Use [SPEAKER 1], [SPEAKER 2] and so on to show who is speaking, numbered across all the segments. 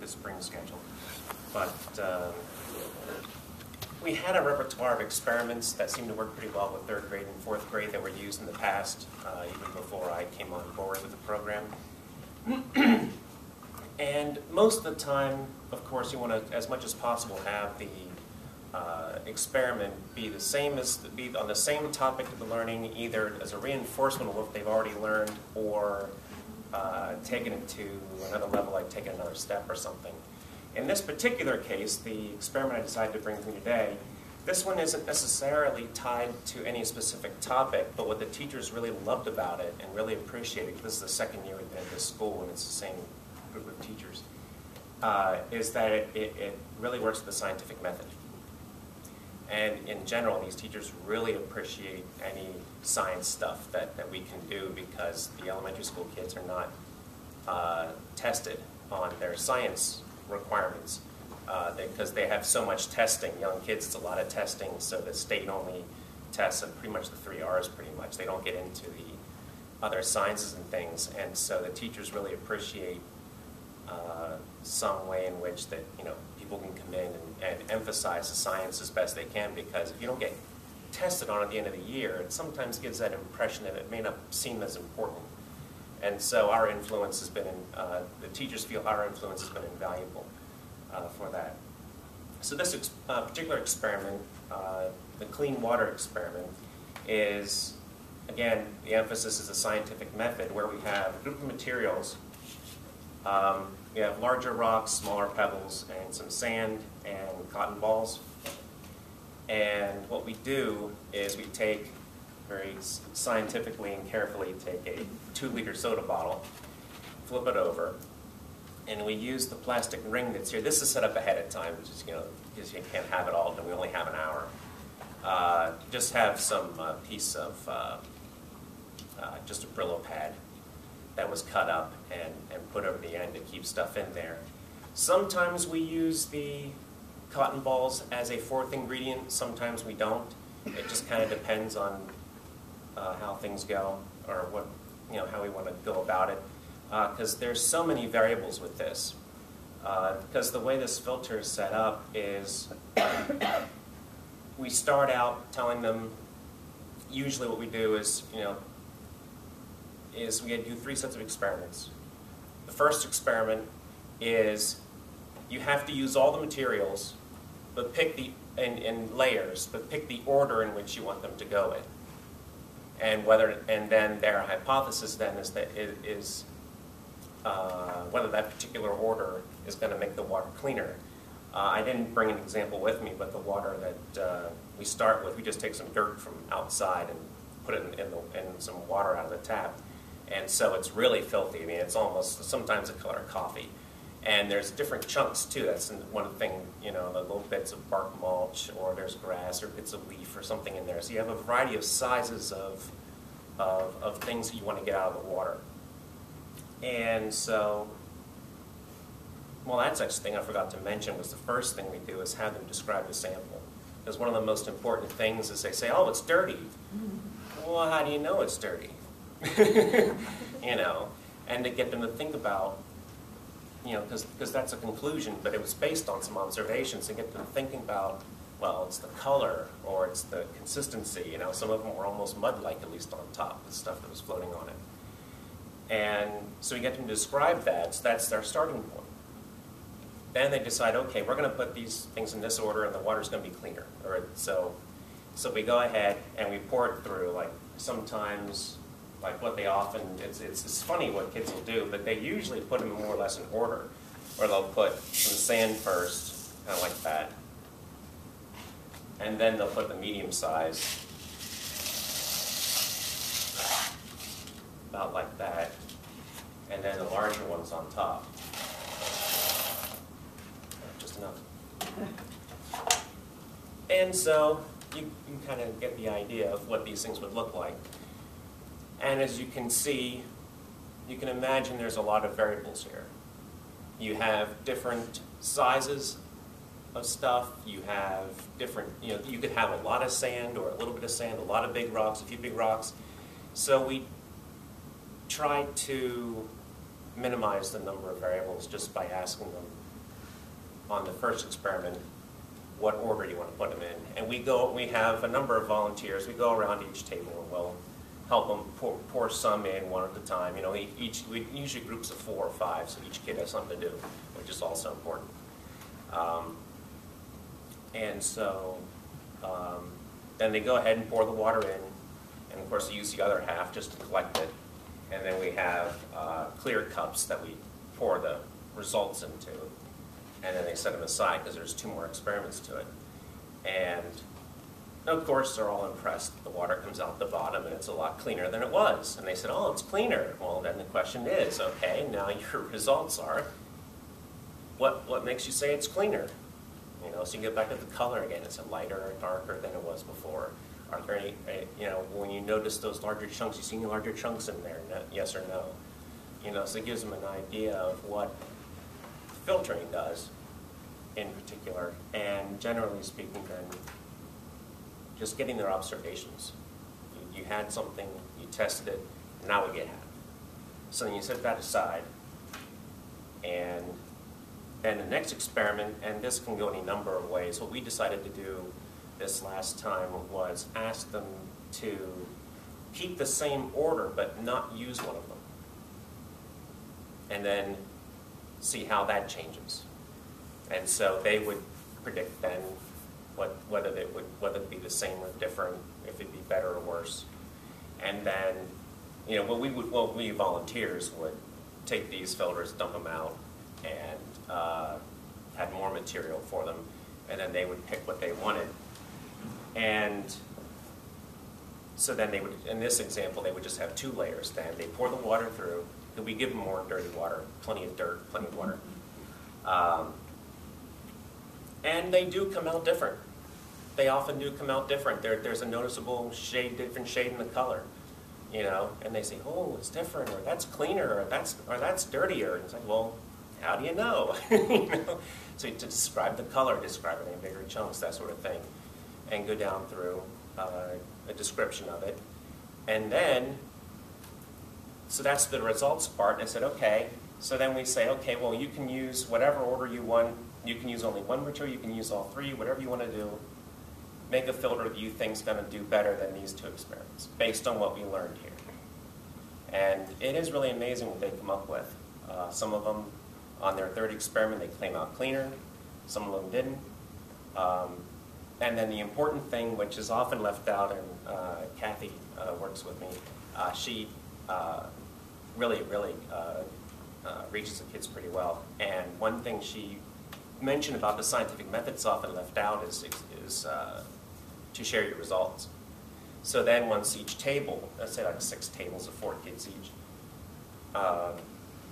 [SPEAKER 1] the spring schedule. But uh, we had a repertoire of experiments that seemed to work pretty well with third grade and fourth grade that were used in the past, uh, even before I came on board with the program. and most of the time, of course, you want to, as much as possible, have the uh, experiment be the same as be on the same topic of the learning, either as a reinforcement of what they've already learned, or uh, taken it to another level, like taking another step or something. In this particular case, the experiment I decided to bring with me today, this one isn't necessarily tied to any specific topic, but what the teachers really loved about it and really appreciated, this is the second year we've been at this school and it's the same group of teachers, uh, is that it, it, it really works with the scientific method. And in general, these teachers really appreciate any science stuff that, that we can do because the elementary school kids are not uh, tested on their science requirements uh, because they have so much testing. Young kids, it's a lot of testing, so the state only tests on pretty much the three R's pretty much. They don't get into the other sciences and things, and so the teachers really appreciate uh, some way in which that, you know, people can come in and, and emphasize the science as best they can because if you don't get tested on at the end of the year, it sometimes gives that impression that it may not seem as important. And so our influence has been, in, uh, the teachers feel our influence has been invaluable uh, for that. So this ex uh, particular experiment, uh, the clean water experiment, is, again, the emphasis is a scientific method where we have a group of materials um, we have larger rocks, smaller pebbles, and some sand and cotton balls. And what we do is we take, very scientifically and carefully, take a two liter soda bottle, flip it over, and we use the plastic ring that's here. This is set up ahead of time, which is, you know, because you can't have it all, and we only have an hour. Uh, just have some uh, piece of, uh, uh just a Brillo pad that was cut up and, and put over the end to keep stuff in there. Sometimes we use the cotton balls as a fourth ingredient, sometimes we don't. It just kind of depends on uh, how things go or what, you know, how we want to go about it. Because uh, there's so many variables with this. Because uh, the way this filter is set up is we start out telling them, usually what we do is, you know, is we had to do three sets of experiments. The first experiment is you have to use all the materials, but pick the in, in layers, but pick the order in which you want them to go in. And whether and then their hypothesis then is that it is uh, whether that particular order is going to make the water cleaner. Uh, I didn't bring an example with me, but the water that uh, we start with, we just take some dirt from outside and put it in, in, the, in some water out of the tap. And so it's really filthy. I mean, it's almost sometimes the color of coffee. And there's different chunks too. That's one thing, you know, the little bits of bark mulch, or there's grass, or bits of leaf, or something in there. So you have a variety of sizes of, of, of things that you want to get out of the water. And so, well, that's actually thing I forgot to mention was the first thing we do is have them describe the sample. Because one of the most important things is they say, oh, it's dirty. Mm-hmm. Well, how do you know it's dirty? you know, and to get them to think about, you know, because that's a conclusion, but it was based on some observations, to get them thinking about, well, it's the color or it's the consistency, you know, some of them were almost mud-like, at least on top, the stuff that was floating on it. And so we get them to describe that, so that's their starting point. Then they decide, okay, we're going to put these things in this order and the water's going to be cleaner. Or so, so we go ahead and we pour it through, like sometimes like what they often, it's, it's, it's funny what kids will do, but they usually put them more or less in order. Or they'll put some sand first, kind of like that. And then they'll put the medium size, about like that. And then the larger ones on top. Just enough. And so you, you kind of get the idea of what these things would look like. And as you can see, you can imagine there's a lot of variables here. You have different sizes of stuff. You have different, you know, you could have a lot of sand or a little bit of sand, a lot of big rocks, a few big rocks. So we try to minimize the number of variables just by asking them on the first experiment, what order you want to put them in? And we go, we have a number of volunteers, we go around each table and we'll help them pour, pour some in one at a time. You know, each, we usually groups of four or five, so each kid has something to do, which is also important. Um, and so, um, then they go ahead and pour the water in, and of course, they use the other half just to collect it. And then we have uh, clear cups that we pour the results into, and then they set them aside because there's two more experiments to it. And of course, they're all impressed. The water comes out the bottom, and it's a lot cleaner than it was. And they said, "Oh, it's cleaner." Well, then the question is, okay, now your results are, what what makes you say it's cleaner? You know, so you get back to the color again. Is it lighter or darker than it was before? Are there any, eh, you know, when you notice those larger chunks, you see any larger chunks in there? No, yes or no? You know, so it gives them an idea of what filtering does in particular. And generally speaking, then, just getting their observations. You, you had something, you tested it, now we get half. So then you set that aside, and then the next experiment, and this can go any number of ways, what we decided to do this last time was ask them to keep the same order but not use one of them. And then see how that changes. And so they would predict then what, whether it would whether it be the same or different, if it'd be better or worse. And then, you know, what we would, well, we volunteers would take these filters, dump them out, and uh, had more material for them, and then they would pick what they wanted. And so then they would, in this example, they would just have two layers then. They pour the water through, we give them more dirty water, plenty of dirt, plenty of water. Um, and they do come out different. They often do come out different. There, there's a noticeable shade, different shade in the color, you know. And they say, "Oh, it's different," or "That's cleaner," or "That's or that's dirtier." And it's like, well, how do you know? you know? So to describe the color, describe it in bigger chunks, that sort of thing, and go down through uh, a description of it, and then. So that's the results part. And I said, okay. So then we say, okay, well, you can use whatever order you want. You can use only one material. You can use all three. Whatever you want to do. Make a filter that you think is going to do better than these two experiments, based on what we learned here. And it is really amazing what they come up with. Uh, some of them on their third experiment, they came out cleaner. Some of them didn't. Um, and then the important thing, which is often left out, and uh, Kathy uh, works with me, uh, she uh, really, really uh, uh, reaches the kids pretty well. And one thing she mentioned about the scientific methods often left out is, is to share your results. So then once each table, let's say like six tables of four kids each,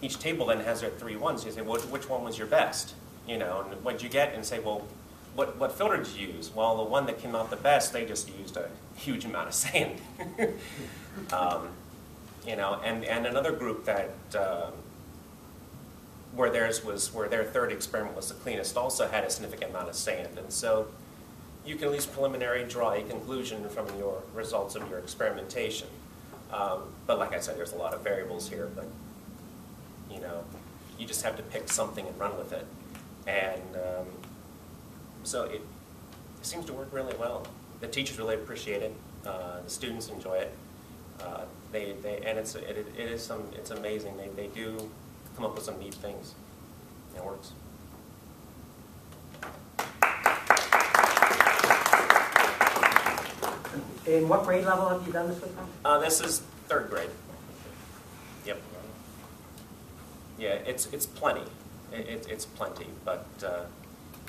[SPEAKER 1] each table then has their three ones. You say, well, which one was your best? You know, and what'd you get? And say, well, what, what filter did you use? Well, the one that came out the best, they just used a huge amount of sand. um, you know, and, and another group that uh, where theirs was where their third experiment was the cleanest also had a significant amount of sand, and so you can at least preliminary draw a conclusion from your results of your experimentation. Um, but like I said, there's a lot of variables here, but you know, you just have to pick something and run with it. And um, so it, it, seems to work really well. The teachers really appreciate it. Uh, the students enjoy it. Uh, they, they, and it's, it, it is some, it's amazing. They, they do come up with some neat things. It works.
[SPEAKER 2] In what grade level have you done this with them?
[SPEAKER 1] Uh, this is third grade. Yep. Yeah, it's, it's plenty. It, it, it's plenty, but uh,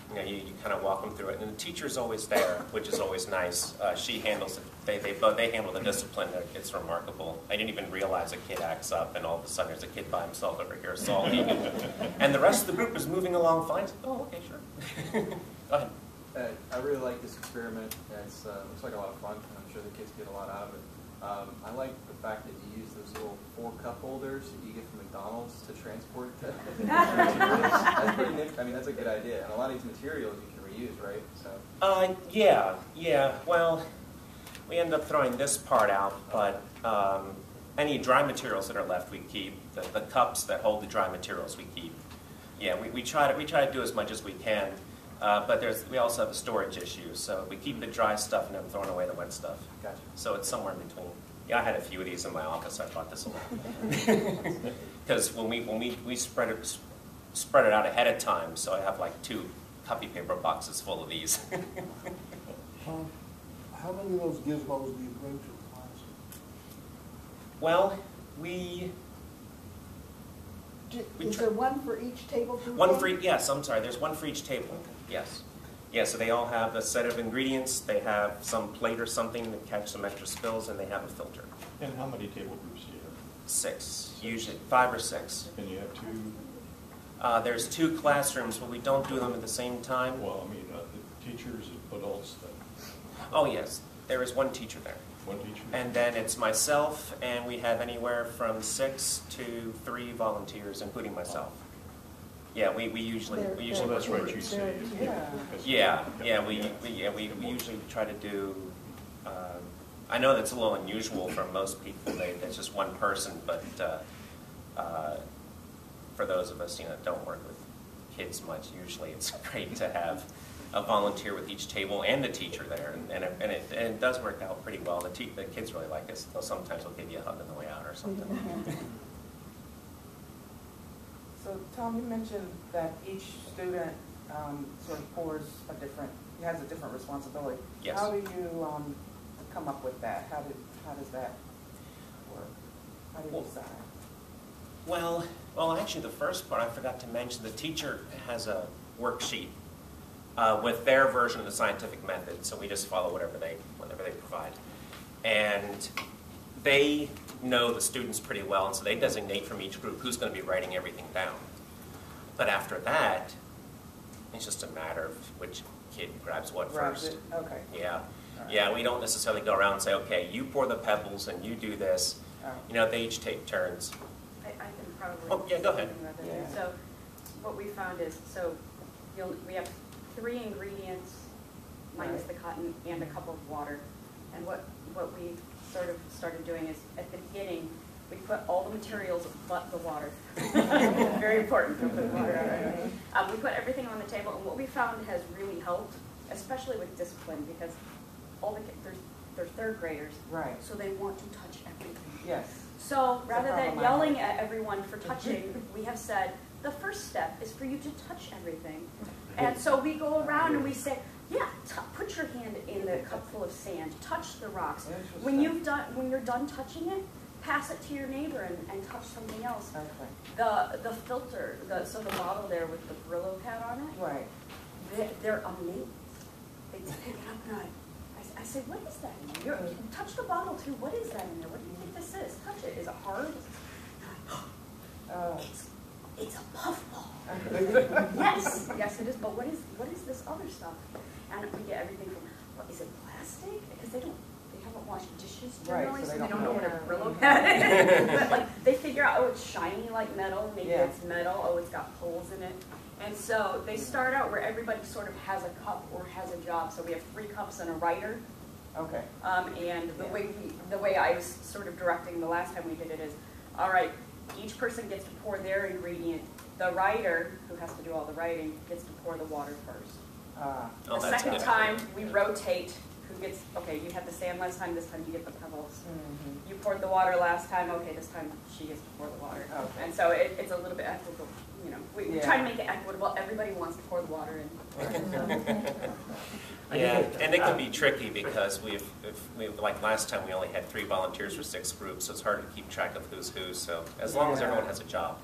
[SPEAKER 1] you know, you, you kind of walk them through it. And the teacher's always there, which is always nice. Uh, she handles it. They, they, they handle the discipline. It's remarkable. I didn't even realize a kid acts up, and all of a sudden there's a kid by himself over here salty. and the rest of the group is moving along fine. Oh, okay, sure. Go ahead.
[SPEAKER 3] Uh, I really like this experiment. It uh, looks like a lot of fun. Sure the kids get a lot out of it. Um, I like the fact that you use those little four cup holders that you get from McDonald's to transport the That's pretty neat. I mean, that's a good idea. And a lot of these materials you can reuse, right? So.
[SPEAKER 1] Uh, yeah, yeah. Well, we end up throwing this part out, but um, any dry materials that are left, we keep. The, the cups that hold the dry materials, we keep. Yeah, we, we try to we try to do as much as we can, uh, but there's we also have a storage issue. So we keep the dry stuff and then throwing away the wet stuff.
[SPEAKER 3] Gotcha.
[SPEAKER 1] So it's somewhere in between. Yeah, I had a few of these in my office. I brought this along because when we when we, we spread it spread it out ahead of time, so I have like two copy paper boxes full of these.
[SPEAKER 4] How, how many of those gizmos do you bring to the class?
[SPEAKER 1] well, we
[SPEAKER 5] Do-
[SPEAKER 1] We
[SPEAKER 5] Is there one for each table?
[SPEAKER 1] One
[SPEAKER 5] then?
[SPEAKER 1] for, yes, I'm sorry, there's one for each table, yes. Yeah, so they all have a set of ingredients, they have some plate or something to catch some extra spills, and they have a filter.
[SPEAKER 6] And how many table groups do you have?
[SPEAKER 1] Six, usually, five or six.
[SPEAKER 6] And you have two,
[SPEAKER 1] Uh, there's two classrooms, but we don't do them at the same time.
[SPEAKER 6] well, I mean, uh, the teachers, adults, then,
[SPEAKER 1] Oh, yes, there is one teacher there.
[SPEAKER 6] one teacher?
[SPEAKER 1] And then it's myself, and we have anywhere from six to three volunteers, including myself. Yeah, we, we usually,
[SPEAKER 5] They're-
[SPEAKER 1] we
[SPEAKER 6] So
[SPEAKER 1] usually.
[SPEAKER 6] that's right, you say.
[SPEAKER 5] They're- yeah.
[SPEAKER 6] because-
[SPEAKER 1] Yeah, yeah, we, we, yeah, we, we usually try to do, um, I know that's a little unusual for most people, they, that's just one person, but, uh, uh, for those of us, you know, that don't work with kids much, usually it's great to have a volunteer with each table and the teacher there, and, and it, and it, and it does work out pretty well, the te, the kids really like us, they'll sometimes they'll give you a hug on the way out or something.
[SPEAKER 7] So, Tom, you mentioned that each student um, sort of pours a different, has a different responsibility.
[SPEAKER 1] Yes.
[SPEAKER 7] How do you um, come up with that? How did, how does that work? How do you
[SPEAKER 1] Well-
[SPEAKER 7] decide?
[SPEAKER 1] Well, well, actually, the first part I forgot to mention. The teacher has a worksheet uh, with their version of the scientific method, so we just follow whatever they whatever they provide, and they know the students pretty well, and so they designate from each group who's going to be writing everything down. But after that, it's just a matter of which kid grabs what
[SPEAKER 7] Grabs
[SPEAKER 1] first.
[SPEAKER 7] it? Okay.
[SPEAKER 1] Yeah,
[SPEAKER 7] All right.
[SPEAKER 1] yeah. We don't necessarily go around and say, okay, you pour the pebbles and you do this.
[SPEAKER 7] All right.
[SPEAKER 1] You know, they each take turns.
[SPEAKER 8] I, I can probably.
[SPEAKER 1] Oh, yeah, go ahead.
[SPEAKER 7] Yeah.
[SPEAKER 8] So what we found is, so you'll, we have three ingredients minus the cotton and a cup of water. And what, what we sort of started doing is, at the beginning, we put all the materials but the water. Very important to put water on. Um, we put everything on the table, and what we found has really helped, especially with discipline, because all the, ki- they're, they're third graders,
[SPEAKER 7] Right,
[SPEAKER 8] so they want to touch everything.
[SPEAKER 7] yes.
[SPEAKER 8] So
[SPEAKER 7] It's
[SPEAKER 8] rather than yelling at everyone for touching, we have said, the first step is for you to touch everything. And so we go around and we say, yeah, t- put your hand in the cup full of sand, touch the rocks. When you've done, when you're done touching it, pass it to your neighbor and, and touch something else.
[SPEAKER 7] Okay,
[SPEAKER 8] The, the filter, the, so the bottle there with the Brillo pad on it,
[SPEAKER 7] right.
[SPEAKER 8] they're, they're amazed. They pick it up and I, I I say, what is that in there? You're, touch the bottle too, what is that in there? What do you think this is? Touch it, is it hard?
[SPEAKER 7] Oh.
[SPEAKER 8] It's, it's a puffball. Yes, yes it is, but what is, what is this other stuff? And we get everything from, what, is it plastic? Because they don't, they haven't washed dishes generally,
[SPEAKER 7] so
[SPEAKER 8] so
[SPEAKER 7] they
[SPEAKER 8] they
[SPEAKER 7] don't
[SPEAKER 8] don't know what a Brillo pad is. But like, they figure out, oh, it's shiny like metal, maybe
[SPEAKER 7] Yeah.
[SPEAKER 8] it's metal, oh, it's got holes in it. And so they start out where everybody sort of has a cup or has a job, so we have three cups and a writer.
[SPEAKER 7] Okay,
[SPEAKER 8] Um, and the way we, the way I was sort of directing the last time we did it is, all right, each person gets to pour their ingredient. The writer, who has to do all the writing, gets to pour the water first.
[SPEAKER 7] ah,
[SPEAKER 1] Oh,
[SPEAKER 8] The second
[SPEAKER 1] good.
[SPEAKER 8] time, we rotate who gets, okay, you had the sand last time, this time you get the pebbles.
[SPEAKER 7] mhm.
[SPEAKER 8] You poured the water last time, okay, this time she gets to pour the water.
[SPEAKER 7] Okay.
[SPEAKER 8] And so it, it's a little bit equitable, you know, we, we try to make it equitable, everybody wants to pour the water in.
[SPEAKER 1] Yeah, and it can be tricky because we've, if we, like last time, we only had three volunteers for six groups, so it's hard to keep track of who's who, so as long as everyone has a job.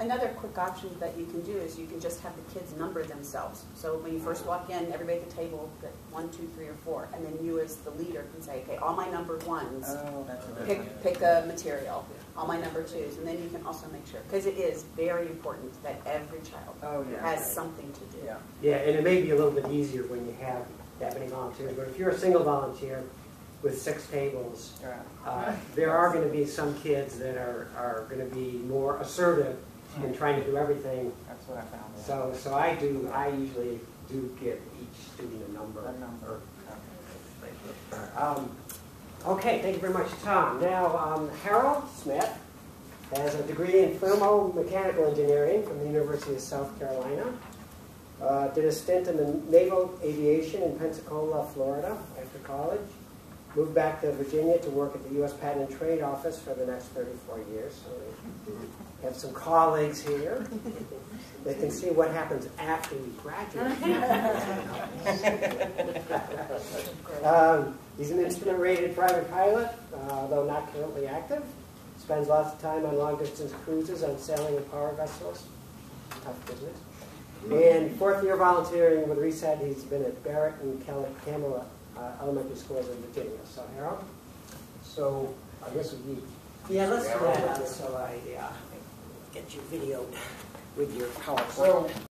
[SPEAKER 9] Another quick option that you can do is you can just have the kids number themselves. So when you first walk in, everybody at the table, get one, two, three, or four, and then you as the leader can say, okay, all my number ones,
[SPEAKER 7] Oh, that's idea.
[SPEAKER 9] pick, pick a material, all my number twos, and then you can also make sure, because it is very important that every child
[SPEAKER 7] Oh, yeah.
[SPEAKER 9] has something to do.
[SPEAKER 7] Yeah,
[SPEAKER 2] Yeah, and it may be a little bit easier when you have that many volunteers, but if you're a single volunteer with six tables, uh, there are gonna be some kids that are, are gonna be more assertive in trying to do everything.
[SPEAKER 7] That's what I found. yeah.
[SPEAKER 2] So, so I do, I usually do give each student a number.
[SPEAKER 7] A number.
[SPEAKER 2] Um, Okay, thank you very much, Tom. Now, um, Harold Smith has a degree in thermomechanical engineering from the University of South Carolina. Uh, did a stint in the naval aviation in Pensacola, Florida after college. Moved back to Virginia to work at the U.S. Patent and Trade Office for the next 34 years. So we have some colleagues here that can see what happens after we graduate. Um, he's an instrument-rated private pilot, uh, though not currently active. Spends lots of time on long-distance cruises on sailing and power vessels. Tough business. And fourth year volunteering with Reset, he's been at Barrett and Kellett Camelot uh, Elementary Schools in Virginia. So, Harold?
[SPEAKER 5] So, I guess we need.
[SPEAKER 2] Yeah, let's do
[SPEAKER 5] Yeah.
[SPEAKER 2] that so I uh, get you videoed with your PowerPoint.
[SPEAKER 5] So,